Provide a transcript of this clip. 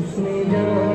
It's Snejo.